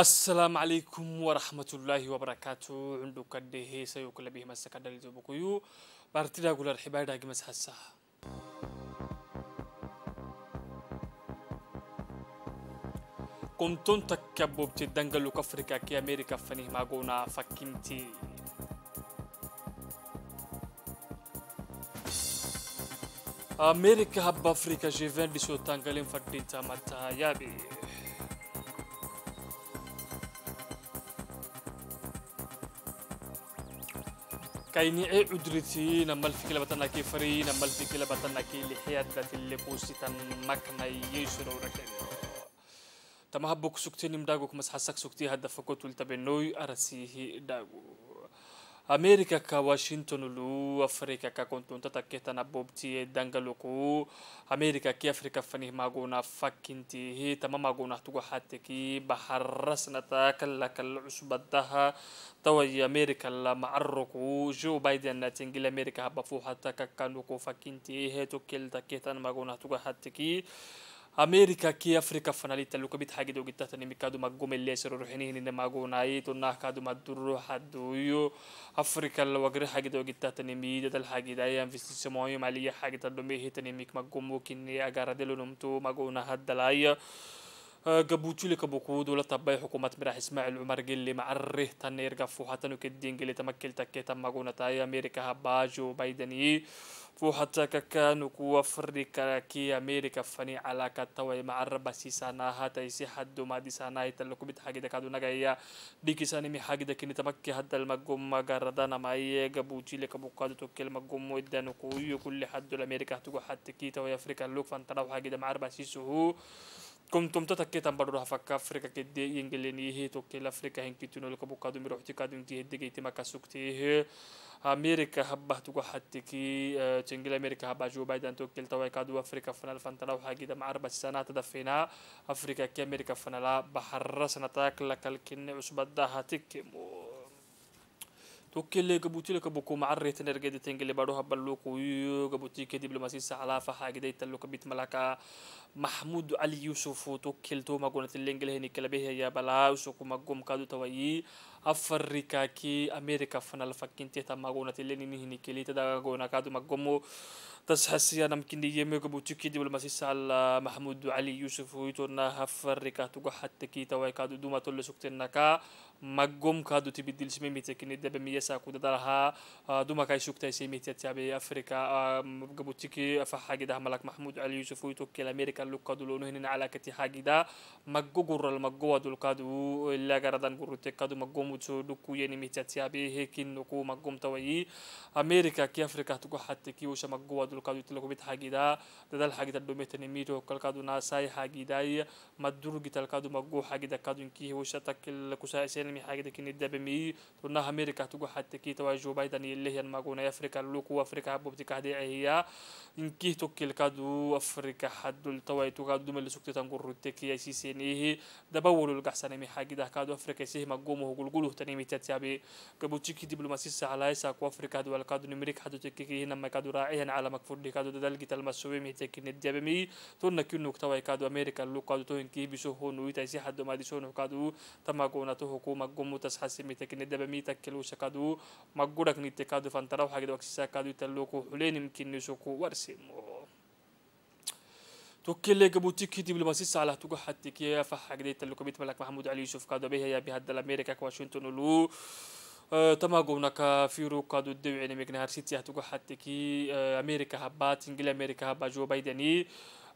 السلام عليكم ورحمة الله وبركاته. عندو كده سيو كل به مسك دل بكيو بارتدا قول الحباية داقي مسحسا كنتون تكبو بتدنقلو كفريكا كي أمريكا فنيه ماقونا فكيمتي أمريكا هب أفريكا جيفين دي سو تنقلين فردين تامتا يابي. كايني اي أدريتي؟ نمال في كلا بتنا كي فري نمال في كلا بتنا كي لحيات ذات اللي بوسي تن مكنا يشرو ركن تما هبوك سكتي نمداغو كمس حسك سكتي هدفكو تلتبنوي أرسيه داغو. أمريكا كا واشنطن لو أفريقيا كا كنتون تتكيتا نبوبتي دنگلوكو أمريكا كي أفريقيا فني ماغونا فكنتي هي تما ماغونا تغو حاتكي بحرسنا تاكل لكل عصبتها توي أمريكا لا معركو جو بايدن ناتنجل أمريكا هبفو حتى كانوكو فكنتي هي توكل تكيتا ماغونا تغو حاتكي حاجة دو جتة تنمي ده الحاجة ده يام في سماوي مالية حاجة تدمي هي تنمي مقوم ممكن أجار دلو نمتو ماغونا هاد دلايا قبوتشي لك بوكو دولة تباي حكومة مراح اسماعيل عمر قل معره تنير قفو حتى نكدين قل تمكل تكيتا ماغونا تاي أمريكا هباجو بايدني فوحتا كان كو أفريقيا كي أمريكا فني على كتوي مع الربا سيسانا هاتا يسي حدو ما دي سانا يتلقو بيت حاجة دكادو نغايا ديكي ساني مي حاجة دكيني تمكي حتى المقوم مغاردانا ما ييغا بوچي لك بوكادو توكي المقوم ويدانو كويو كل حدو الأمريكا هتوكو حتى كي توي أفريقيا اللوك فانتراو حاجة دا مع الربا سيسو كنتم تتكيتم برضو فكا أفريقيا كدي ينجلني هي توكي الأفريقيا هنكي تنو لك بوكادو مروحتي كادو انتي هدي جيتي مكا سوكتي أمريكا هبه تقول حتى كي تنجل أمريكا هبه جو بايدن توكل قبوتي لك بوكو معري تنرجع تنجل بارو هبلوك ويو قبوتي كي دبلوماسي سعلافة حاجة ده يتلوك بيت ملاكا. محمود علي يوسف توكل تو مقولة الإنجليزي نكلا به يا بلا. وسوكو مقوم كادو توي أفريقيا كي أمريكا فنا الفكين تيتا مقولة الإنجليزي نكلي تدا قونا كادو مقومو تسحسي أنا ممكن يجي قبوتي كي دبلوماسي سعل محمود علي يوسف ويتونا أفريقيا تقول حتى كي توي كادو دوما تولي سكتنكا مقوم كادو تبدل سمي ميتكني دبا ميسا كودا دارها دوما كاي سوكتا سي ميتيا تابي أفريقيا قبوتي كي أفحاجي ده ملك محمود علي يوسف ويتوكل أمريكا لو كادو لونو هنا على كتي حاجي ده مقو قرر المقو دول كادو إلا غردان قرر تكادو مقوم وتسو دوكو يعني ميتيا تابي هيكين نكو مقوم توي أمريكا كي أفريقيا تقو حتى كي وش مقو دول كادو تلقو بيت حاجي ده ده الحاجي ده دوميتني ميتو كل كادو ناساي حاجي ده مدرو جتال كادو مقو حاجي ده كادو إنكي وش تكل كوسا سينمي حاجي ده كني دبا مي تونا أمريكا تقو حتى كي توا جو بايدن اللي هي المقونا أفريقيا لوكو أفريقيا بوبتي كهدي هي إنكي توكل كادو أفريقيا حدول توا يتو كادو دوم اللي سكتة تنقر تكي أسي سينيه دبولو القحسن مي حاجي ده كادو أفريقيا سيه مقومه وقلقلو تاني مي تتابي كبوتشي كي دبلوماسي سعلاي ساكو أفريقيا دول كادو نمريك حدو تكي هنا ما كادو راعيها على مكفور دي كادو دلقي تلمسوي مي تكي ندبا مي. تونا كنو كتوا كادو أمريكا لو كادو تو إنكي بيسو هو نوي تايسي حدو ما دي سونو كادو. تماقونا تو هكو مقومو توكل جبوتي كي دبلوماسي على توجو حتى كي فح جديد تلوكو بيت ملك محمود علي يوسف كادو بيها يا بهاد الأمريكا كواشنطن لو تما قونا فيرو كادو الدوعي نميكنا هرسيتي هتوجو حتى كي أمريكا هبات إنجل أمريكا هبا جو بايدني.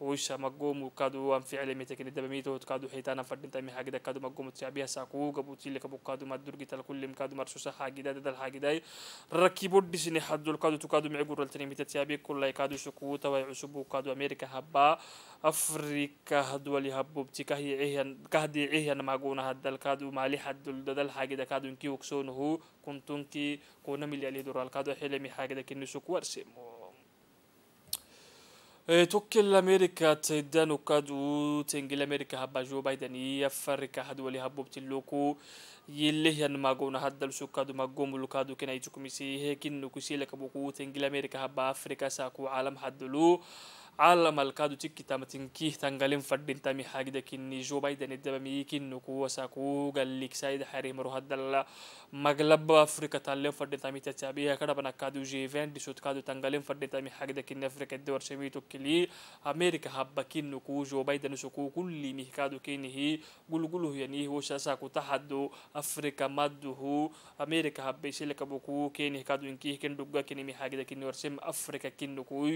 هي ويشا مقوم وكادو وان فعل ميتك دبميتو كادو حيتانا فردين تامي حاجة كادو مقوم تشابيها ساكو قبوتي لك كادو ما درجي تل كل مكادو دا دل حاجة داي ركيبو ديسني حدو الكادو تكادو معقول التني ميتتيابي كل كادو شكو تواي عصبو كادو أمريكا هبا أفريكا هدول هبو بتكهي عيهن كهدي عيهن ماقونا هدل كادو مالي حدو حاجة دا كادو انكي وكسونه كنتونكي كونا ملي عليه دور الكادو حلمي حاجة دا كنو شكو ورسمو توكل أمريكا تيدان وكادو تنجل أمريكا هبا جو بايدن يفركا هدولي هبو بتلوكو يلي هن ماغونا هدل سوكادو ماغوم لوكادو كنا يتكمسي هيكين نكسي لك بوكو تنجل أمريكا هبا أفريكا ساكو عالم هدلو عالم الكادو تيكي تامتنكيه تنغالين فردين تامي حاجة كني جو بايدن الدبمي كنو كو وساكو قال لك سايد حريم مرو هدل مغلب أفريقيا تالين فردين تامي تتابيها كده بنا كادو جيفين دي سوت كادو تنغالين فردين تامي حاجة كني أفريقيا الدور شميتو كلي. أمريكا هبا كنو كو جو بايدن سوكو كل مي كادو كيني هي. قلو قلو يعني هو شاساكو تحدو أفريقيا مادو أمريكا هبا يسيلك بوكو كيني كادو انكيه كن دوغا كيني مي حاجة كني ورسم أفريقيا كنو كو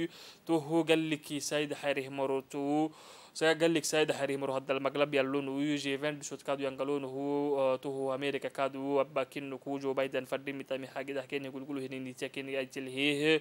تو هو قال لك سايد حيره مروتو سا قال لك سايد حيره مرو هذا المغلب يلون ويجي فين بشوت كادو ينقلون هو تو هو أمريكا كادو ابا كين كوجو بايدن فردي متامي حاجة ده كين يقول يقولوا هني هبا كين هو سكادو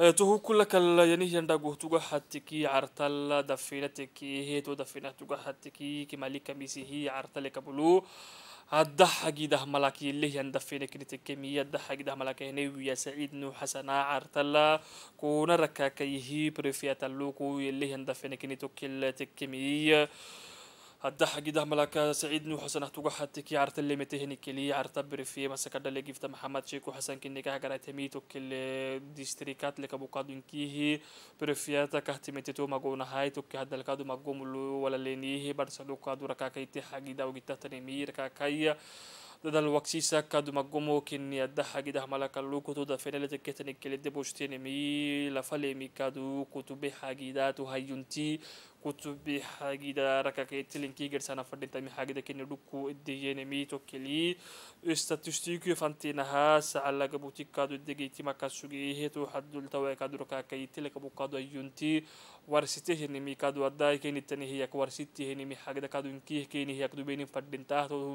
هبو تنكي سير تمكن مكي سولي افريكا هنكي تيرو هم رايحين له هي artale kabulu هدا حقيده ملاكي اللي هي ندفينا كنت كمية هدا حقيده ملاكي هنوي سعيد نو حسنا عرتلا كونا ركاكي هي بريفيات اللوكو اللي هي ندفينا كنت كل تكمية هدا حقيده ملاك سعيد نو حسن توقع حتى كي عرت اللي متهني كلي عرت برفي بس كده اللي جفت محمد شيكو حسن كني كه كره تميتو كل ديستريكات لك أبو قادو كيه برفياتا كهتمتتو ماغونا هاي تو كه هدا الكادو ماغوم ولا لينيه برسلو كادو ركاكيتي حقيده وجتا تنمي ركاكايا دادal waksisa kadu magomo kini adda hagida malaka luku to da fenele te ketani kele de bostene mi la fale mi kadu kutube hagida tu hayunti kutubi hagida raka ke tilinki ger sana fadinta mi hagida kini duku idiyene mi to keli statistiku fantina ha sa'ala gabuti kadu degi ti makasugi hetu haddul tawa kadu raka ke tilaka bu kadu ayunti warsite hini mi kadu adda kini tani hiyak warsite hini mi hagida kadu inki kini hiyak du beni fadinta to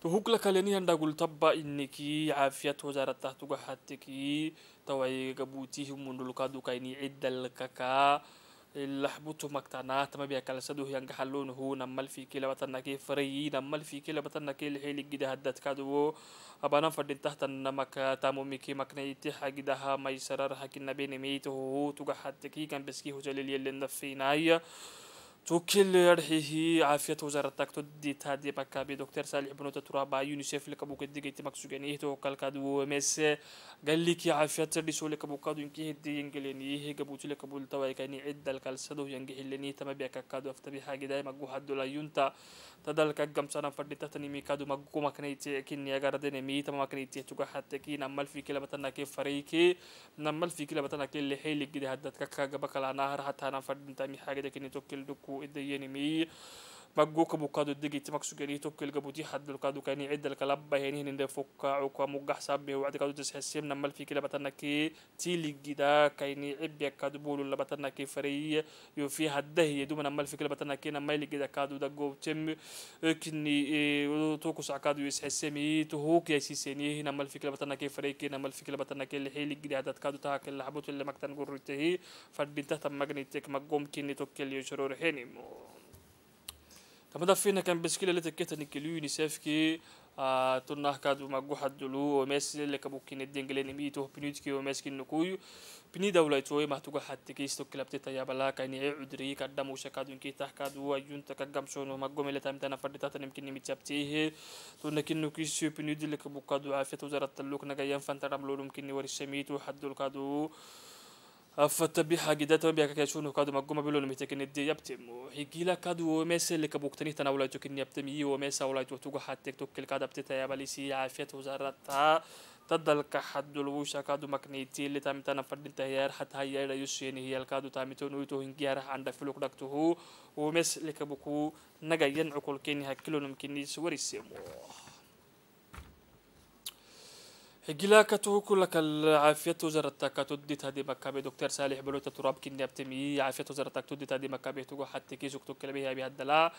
تهوكلا كاليني هندا قول تبا إنكي عافية وزارة تحت حتكي توي قبوتي هم من لكادو كايني عدة الكاكا اللحبوتو مكتانا تما بيا كلا سدو هي حلون هو نمال في كلا بتنا كي فري نمال في كلا بتنا كي الحيل جدا هدت كادو أبانا فردين تحت النمك تامو ميكي مكنيتي حاجدها ما يسرر حكي النبي نميته هو توقع حتكي كان بسكي هو جليل يلي نفيناي توكل يرحيه عافية وزارة تاكتو دي تادي بكابي دكتور صالح بنو ترابا يونيسيف لك ابو كدي جيتي مكسوغاني توكل كادو مس قال لك عافية تردي سو لك ابو كادو ينكي هدي ينجلني هي قبوتي لك أبو التواي كاني عد الكالسدو ينجي هلني تما بيك كادو أفتبي حاجة داي مغو حد لا يونتا. تدل كغم سنا فدي تتني مي كادو مغو مكنيتي كين يا غردن مي تما مكنيتي توكا حتى كي نمل في كلا بتنا كي فريكي نمل في كلا بتنا كي اللي حيل جدي هدت كاكا بكلا نهر حتى أنا فدي تامي حاجة دكني توكل with the enemy. Idayeni mi maggoka bukado degiti maksugani tokkel gabuti haddal kadu kani ciddal kalabba henin inde fokkacu ka muggax sabbe wacdi kadu tasxisem namal fiki labatanaki tiligida kayni cibya kadu bulu labatanaki fariy yo fi haddahiye duma namal fiki labatanaki namayligida kadu dagobtem kini tokusac kadu yisxisemi tuhuk yaisiseni namal fiki labatanaki farayki namal fiki labatanaki lixiligidi haddad kadu tahake laxbut ile maktan gurritehi fadintahta magnitek maggom kini tokkel yo shororhenimo تما فينا كان بسكيلة اللي تكيت نكليو يونيسيف كي tunah تما دا فينا كان بس كلا لتك كتني كلو يونيسف كي تونه كاد وما جوح الدلو وماس اللي كبوكين الدين قلنا ميتوا بنيت كي وماس كن كويو بني دولة توي ما تقول حتى كي استو كلا بتي تيا بلا كاني عدري كاد دمو شكاد ين كي تحكاد هو ين تك جم شون وما جو ملة تام تنا فرد تاتن يمكن نمت يبتيه تونا كن نكوي سو بنيت اللي كبو عافية وزارة تلوك نجايان فانترام لورم كني ورشميتو حد دول كادو kadu فتبي حاجة تبي كذا شنو كادو مقوم بلون متكن الدي يبتم حقيلا كادو ومس اللي كبوكتني تناولا تكن يبتم ومس ولا توتوغا حتى توكل كادا بتتا يا باليسي عافية وزارتها تدل كحد الوشا كادو مكنيتي اللي تام تنا فردين تهيار حتى هي لا يسيني هي الكادو تامتون ويتو هنجيار عند فلوك دكتو ومس اللي كبوكو نجا ينعقل كيني هكلون ممكن يسوري سيمو هجلاكته كلك العافية وزارتك تدت هذه مكابي دكتور صالح بلوت تراب كني ابتمي عافية وزارتك تدت هذه مكابي تقول حتى كيسك تكلم بها بهدلا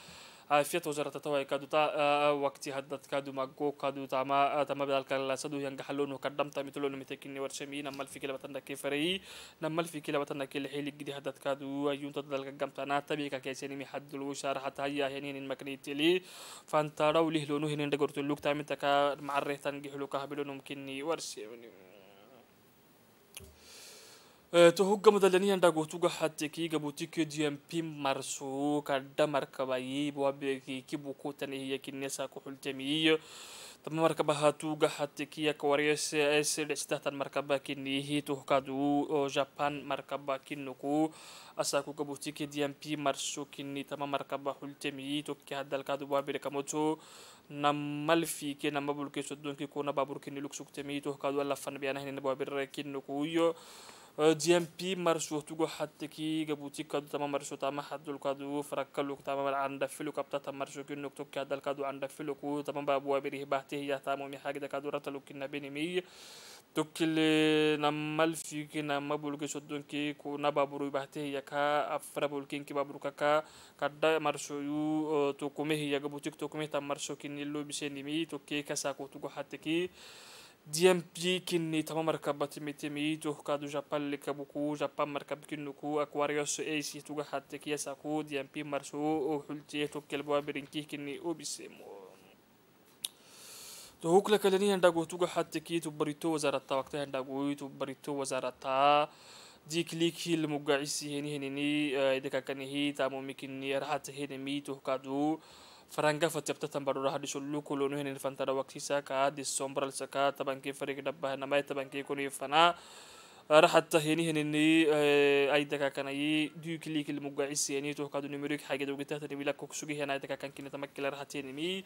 عافية وزارة توا كادو تا وقتي هدت كادو ماجو كادو تاما تاما بدل كلا سدو ينجح لونه قدم تامتلون متكني ورشمي نمال في كلا بتنا كيفري نمال في كلا بتنا كل حيل جدي هدت كادو أيون تدل كجم تنا تبي كيسيني مي حد الوشار حتى هيا هنين المكني تلي فانتارو له لونه هنين دقرت اللوك تامتك معرة تنجح لوكها بلون ممكنني ورشمي tohogga madalaniyan dhagotuga hateki gabutike gmp marso kadda markabayi bwabeki kibukutanihiya kinesa kuxultamiy tama markaba hatuga hatekiya kawariyase esedhexsidahtan markaba kinihi tohkadu japan markaba kinuku asaku gabutike gmp marso kini tama markaba xultamiyi tokki hadalkadu bwabire kamoto namalfike namabulke sodonki kuna baburkini luksugtamiyi tohkadu alafan biyanahinin bwabire kinukuyo GMP marsu tugo hattiki gabuti kadu tama marsu tama haddul kadu farakkalu tama mal anda filu kapta tama marsu kinnu tukki haddal kadu anda filu ku tama babu wabiri bahti ya tamu mi hagida kadu ratalu kinna bini mi tukkile namal fiki nama bulki soddon ki ku na baburu bahti ya ka afra bulkin ki baburu kaka kadda marsu yu tukume ya gabuti tukume tama marsu kinni lu biseni mi tukki kasa ku tugo hattiki DMP kinni tama markaba timitimi tuh kadu Japan lika buku Japan markab kinnuku Aquarius AC tuga hatte kiasa ku DMP marsu o hulti tukkel bwa birinki kinni ubisemo to hukla kalani handago tuga hatte ki tu barito wazarata waqta handago tu barito wazarata ديك ليك هي المقاعسي هني هني إذا كان هي تامو مكني رحت هني ميتو كادو فرانجا فتبت تنبرو راح دشلو كلونو هن الفانترا وقتي ساكا دي سومبرال ساكا تبانكي فريق دبها نماي تبانكي كوني فنا راح تهيني هنني أي دكا كان أي دو كليك المقعس يعني تو كادو نمرك حاجة دو قتها تني بلا كوكسوغي هنا دكا كان كنا تمكل راح تيني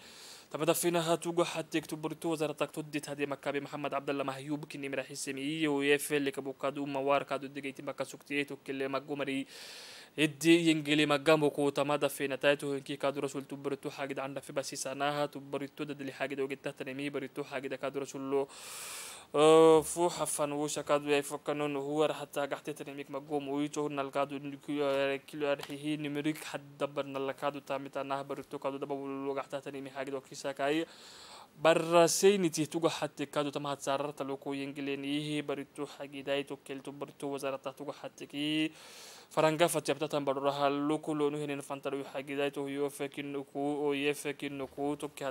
تبدا فينا هاتوغو حتى يكتب تو وزارتك تدت هذه مكابي محمد عبد الله مهيوب كني مرح سمي ويفل لك أبو كادو موار كادو دقيتي مكا سكتيتو كل مقومري iddi yingili magamo kutamada fenataitu hinki kadu rasul tubaritu hagida anda fi basi sanaha tubaritu dadli hagida ogitatanimi baritu hagida kadu rasullo فو حفن وش كادو يفكرون هو راح تاجحت تنميك مقوم ويجو نلقادو كيلو أرحيه نمريك حد دبر نلقادو تامتا نهبر تو كادو دبا وقحت تنمي حاجة دو كيسا كاي. برا سيني تيتوغا حتى كادو تما هتسارر تلوكو ينجلينيه بريتو حاجي دايتو كيلتو بريتو وزارة تاتوغا حتى كي. faranga fatiyabtatan barora hallo kulonu hinin fantaru hagidaitu yo fekinuku o ye fekinuku tukki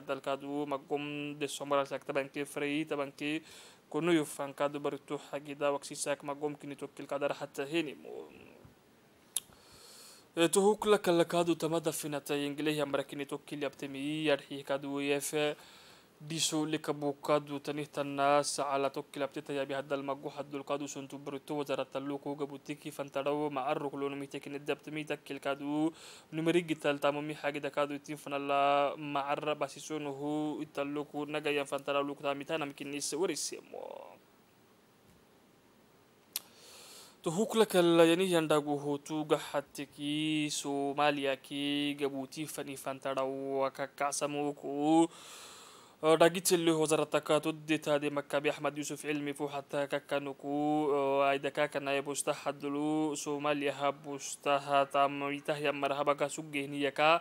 كنو يفان كادو برتو حاجة دا وكسي ساك ما قوم كني توكل كادر حتى هني توكل كلا كادو تمدا فينا تا إنجليه أمريكني توكل يبتمي يرحي كادو يفا diso lika bukadu tanih tannas ala tokkila btita ya bi hadal magu haddul kadu suntu brutu wazara tallu ko gabutiki fantarawo ma arru kulo mi tekin dabt mi takkil kadu numeri gital tamu mi hagi da kadu tin fanalla ma arra basisunu hu itallu ko naga ya fantara راجيت اللي هو زرتك تدت هذه مكة أحمد يوسف علمي فو حتى ككنكو أيدا كاكنا يبوستا حدلو سوماليا هبوستا تامريتا يا مرحبا كسوجي هنيكا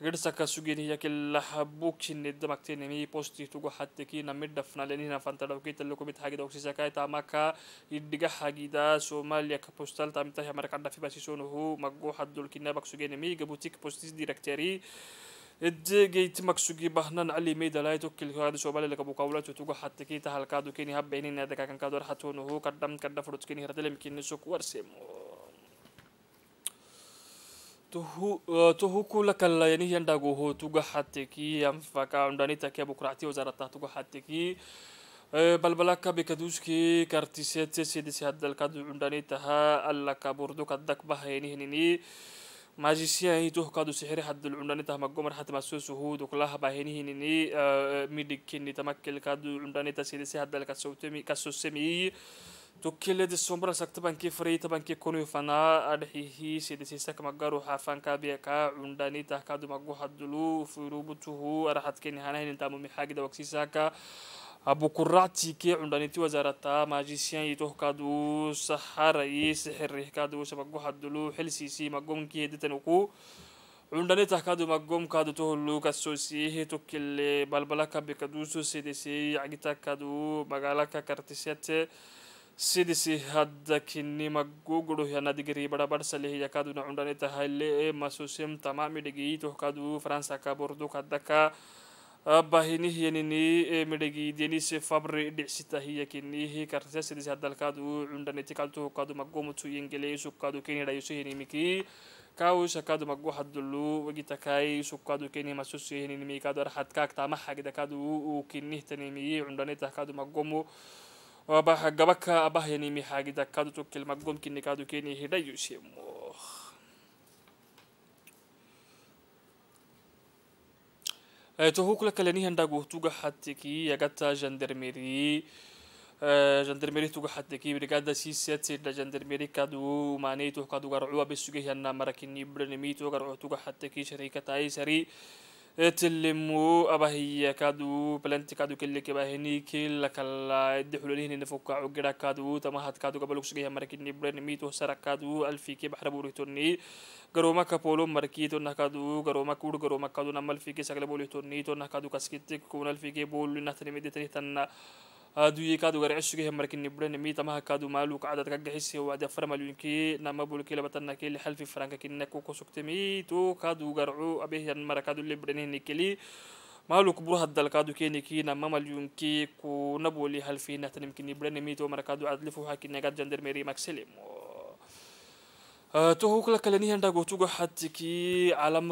ديسمبر لسكا طبعا كل somalia ka postal tam ta hamar kanda fi basi sono hu maggo haddul kinna bak sugeni mi gabutik postis directory جيت مكسوجي بهنان علي ميدا لا يتوكل هذا شو بالك ابو قولات حتى كي تهل كادو كيني هب بينين هذا كان كادو حتونه هو قدم قدم فرط كيني هرتلم كيني سوق ورسمو tuhu kula kala yani yanda go ho tuga hatte ki am faka undani take bukrati wazarata tuga hatte ki balbala ka bikadus ki kartisete sidi si haddal kadu undani taha alla ka burdu kadak bahayni hinini magicien hi tuh kadu sihri haddal undani taha magomar hatta masusu hu duklah bahayni hinini midik kinni tamakkil kadu undani ta sidi si haddal kasutemi kasusemi توكل دي سومبرا سكتبان كي فري تبان كي كونو فنا أدحيه سيدي سيسك مقارو حافان كابيكا عنداني تحكادو مقو حدلو فيروبتوه أرحت كيني هانا هين تامو محاق دا وكسي ساكا أبو كراتي كي عنداني تي وزارتا ماجيسيان يتوه كادو سحارة sidisi hadda kinni magguguru hanadigiri bada barsali yakaduna cundane tahaile masusem tamami dhigi tohkadu faransa ka bordu kadaka bahinih yanini midhagi denise fabri dhicsita hiya kinnihi kartisa sidisi haddalkadu cundaneti kadu tohkadu maggomutu yengele sukadu kenidhayuso yanimiki kawu sakadu maggo haddulu wagitakai sukadu keni masusu yaninimi kadu arhadkak tamahagida kadu kinnih وباح جبك أباه يعني محاجي دا كادو توكل مقوم كني كادو كيني هدا يوسيمو تهوك لك لني هندا توغا حتكي يغتا جندرميري. جندرميري توغا حتكي بريغادا سيسيت دا جندرميري كادو ماني تو كادو تلمو أبهي كادو بلنتي كادو كل كباهني كل كلا إدي حلولين نفوك عقرا كادو تمهات كادو قبل وكسجيها مركني برن ميتو سرك كادو ألفي كي بحر بوريتوني kapoolon markii tonna kadu garooma kudu garooma kadu namal fike sagale boli tonni tonna kadu kaskitte kunal fike bolu nahtani medetani tanna. aduye kadu gar cusugeh markini buran mi tamaha kadu maluk cadad kagaxise wada farmalyunki nama bulki labatanna keli halfi franka kinna kuko suktemi to kadu garcu abehyan mara kadu lebranihni keli haddal kadu keni ki nama malyunki ku naboli halfi nahtanimkini buranimi to mara kadu adlifu hakinagad jandarmeri makselemo توهو كلا كلا نيهان داغو توغو حتكي عالم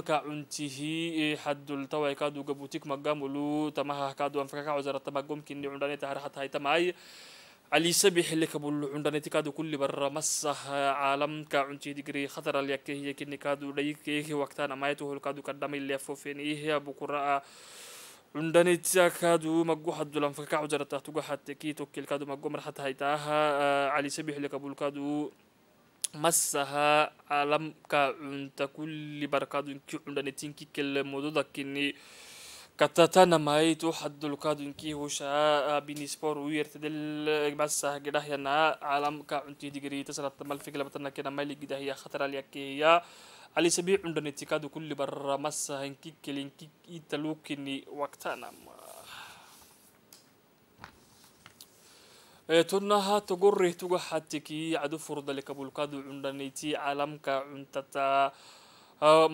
كا عنتيه حدل تواي كادو غبوتيك مقامولو تماها كادو انفكاكا وزارة تماقوم كني عنداني تهر حتى هاي تماي علي سبيح اللي كبول عندنا تكادو كل برا مسه عالم كا عنتي ديجري خطر اللي هي كني كادو ليك وقتنا ما يتوهو كادو قدام اللي فوفين إيه أبو قراء تكادو مقو حد لم فكا وزارة تهتوغو حتكي توكل كادو مقو مرحت هاي تاها علي سبيح اللي كبول كادو لكاد كي وشا بيني سبور وير تدل مسها كده هنا عالم كعنت ديجري تسرت مال في كلمتنا كده مالي كده هي خطر عليك هي علي سبيع عندنا تكاد كل بر مسها كي كلين كي تلوكني وقتنا تنها تقري تقع حتكي عدو فرد لك بولكادو عندنيتي عالمك عندتا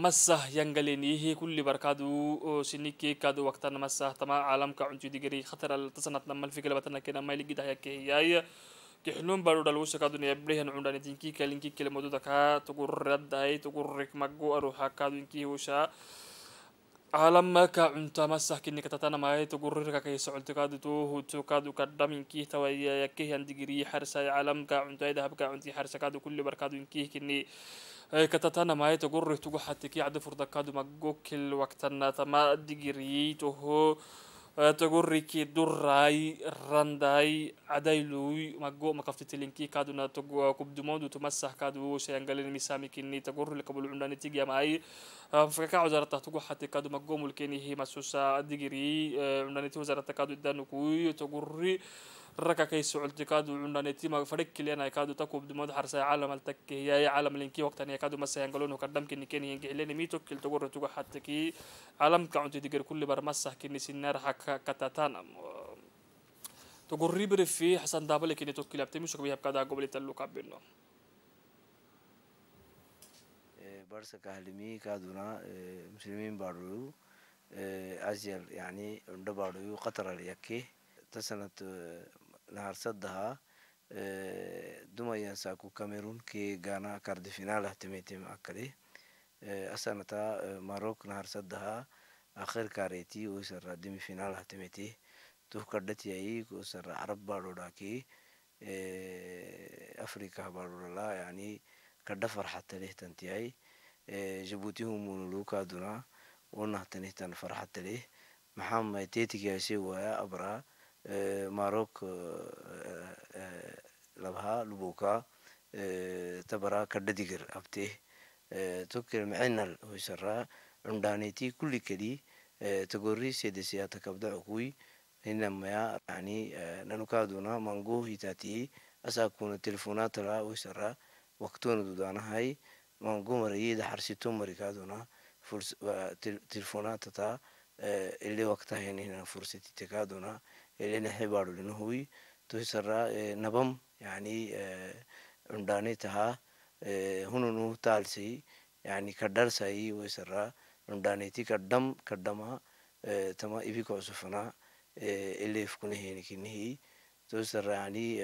مسه ينقليني هي كل بركادو سنيكي كادو وقتنا مسه تما عالمك عندي ديجري خطر التصنت لما الفكرة بتنا كنا ما يلقي ده هي كحلون بارو دلوش كادو نيبريهن عندنا تنكي كلينكي كلمة دكا تقر رد هاي تقرك مجو أروح كادو إنكي وشا عالم ما كا عنتا مسح كني كتتنا ما هي تقرر كي سعلت كادتو هو تو كادو كدمين كي توايا يكي هندقري حرسا عالم كا عنتا إذا بكا عنتي حرسا كادو كل بركادو كي كني أي كتتنا ما هي تقرر تقول حتى كي عد فرد كادو ما جوكل وقتنا تما دقري تو هو كادو مجوكل وقتنا تما digiri to ho togorriki durrai randai adailuy mago makaftitilinki kaduna togo kubdumodu tumasah kadu sayangalin misamikinni togorri kabul undani tigyamai fakaka wazarata togo hati kadu mago mulkeni hi masusa digiri undani ti wazarata kadu idanukuy togorri ركا كي سعود كادو عنا نتيما فريق كلي أنا كادو تكو بدو ما دحر سعي عالم التك هي عالم لينكي وقت أنا كادو مسح ينقلون وكردم كني كني ينقل لين ميتو كل تقول رتقو حتى كي عالم كعنت دقر كل بر مسح كني سنار حك كتاتانا تقول ريبر في حسن دابل كني تو كلي أبتمي شو بيحب كذا قبل تلو كابينو. إيه، برسا كهلمي كادونا إيه، مسلمين بارو إيه، أزيل يعني عند بارو قطر اليكي. تسنة نهار صدها دميا ساكو كاميرون كي غانا كارد فينال اهتميتي مأكدي أسنة ماروك نهار صدها آخر كاريتي وسر دمي فينال اهتميتي تو كردتي أي وسر عرب بارو داكي أفريقيا بارو لا يعني كرد فرحة له تنتي دونا ياسي ويا أبرا ماروك لبها لبوكا تبرا كردديجر أبته توكل معنل ويسرا عندانيتي كل كلي تقولي سيدسيا تكبدا عقوي إنما يعني ننكادونا مانجو هيتاتي أساكون ويسرا فرصة تكادونا اللي نحبارو لنهوي تسرى نبم يعني عنداني تها هنو تالسي يعني كدر ساي ويسرى عنداني تي كدم كدما تما إبي كوسفنا اللي يفكونه هنا كنهي تسرى يعني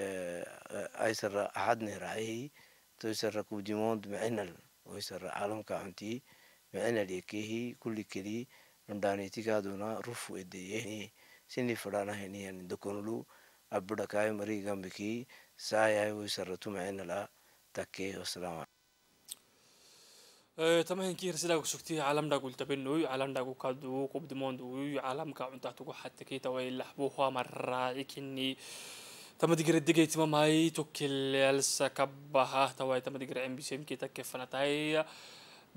أيسرى أحد نهراعي تسرى كوجيموند معنل ويسرى عالم كعنتي معنل يكيه كل كلي عنداني تكادونا رفو إديه sini fadana heniyan dokonulu abda kai mari gambiki saya wi saratu ma'inala takke wassalamu تمام كير سيدا سكتي عالم دا قلت بنو عالم دا كادو قبد موندو عالم كا تقو حتى كي توي لحبوها مرة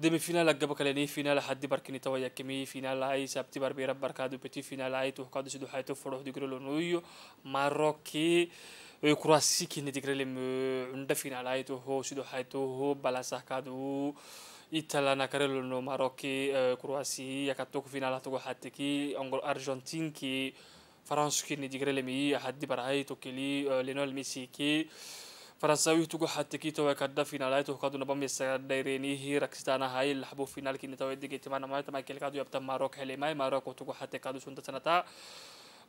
كني تم دقر الدقيت ما ماي توكل يلسا كبها توي تم دقر ام بي سي ام كي تكفنا تاي دمي فينال قبل كلاني فينال حد بركني توا يكمي فينال هاي سبتي بار بيرب بركادو بتي فينال هاي تو كادو سدو حيتو فروح ديغرو نويو ماروكي كرواسي كي نديغري لم عند فينال هاي تو هو سدو حيتو هو بلاسا كادو إيطاليا نكرلو نو ماروكي كرواسي تو كي كي كي تو كي فرنساوي تقو حتى كي تو كدا فينالاي تو كادو نبم يسدايريني هي ركستانا هاي الحبو فينال كي نتاوي ديجي تمانا ما تما كيل كادو يبتا ماروك هلي ماي ماروك تقو حتى كادو سنتا. سنتا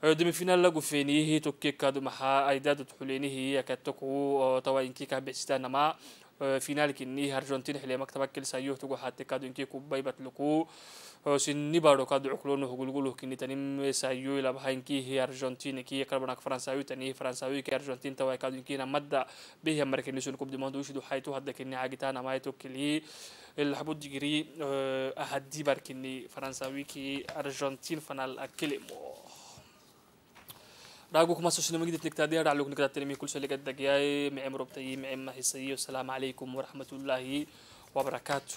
دمي فينال لغو فيني هي تو كي كادو محا أيداد تحوليني هي كتوكو توا انكي كابستانا ما فينال كني أرجنتين حلي مكتبك كل سايو تقو حتى كادو إنكي كوباي بتلكو سني بارو كادو عقلونه هقولقوله كني تنم سايو إلى بهاين كي هي أرجنتين كي يقربناك فرنساوي تاني فرنساوي كي أرجنتين توا كادو كي نمدا به أمريكا نسون كوب دي موندو شدو حيتو هدا كني عاجتانا ما يتو كلي. الحبود جيري أهدي باركني فرنساوي كي أرجنتين فنال أكلمو. راجو كما سوشنا مجد نكتادي رعلوك نكتاد تنمي كل شيء لقد دقياي معي مربطي معي ما والسلام عليكم ورحمة الله وبركاته.